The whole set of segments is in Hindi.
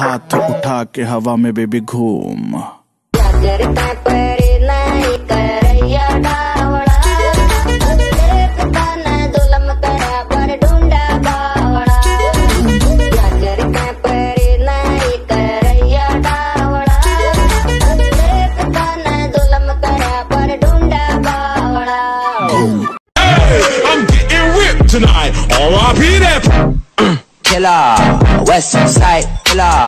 हाथ उठा के हवा में बेबी घूम I'm getting ripped tonight. R.I.P. that. killer, West Side Killer.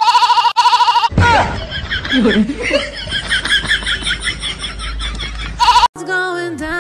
What's going down?